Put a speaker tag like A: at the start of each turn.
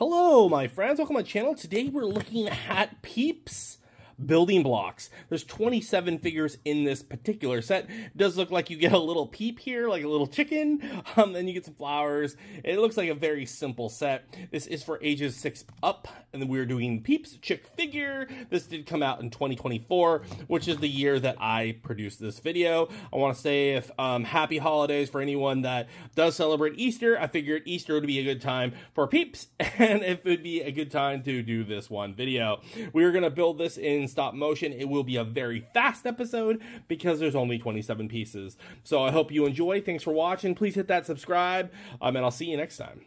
A: Hello, my friends. Welcome to my channel. Today we're looking at Peeps building blocks. There's 27 figures in this particular set. It does look like you get a little peep here, like a little chicken. Um, then you get some flowers. It looks like a very simple set. This is for ages 6 up, and we're doing Peeps Chick Figure. This did come out in 2024, which is the year that I produced this video. I want to say if um, happy holidays for anyone that does celebrate Easter. I figured Easter would be a good time for Peeps, and if it would be a good time to do this one video. We're going to build this in stop motion. It will be a very fast episode because there's only 27 pieces. So I hope you enjoy. Thanks for watching. Please hit that subscribe, um, and I'll see you next time.